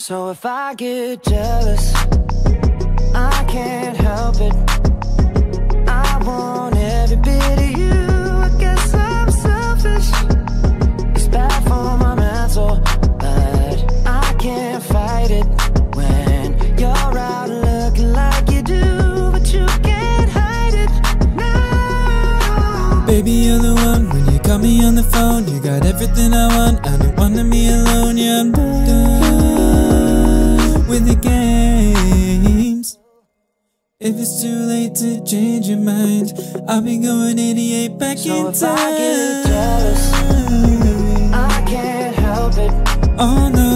So if I get jealous, I can't help it. I want every bit of you. I guess I'm selfish. It's bad for my mental, but I can't fight it when you're out looking like you do, but you can't hide it. No. Baby, you're the one. When you call me on the phone, you got everything I want. I don't wanna be the games. If it's too late to change your mind, I'll be going 88 back So in if time. I get jealous, I can't help it. Oh no.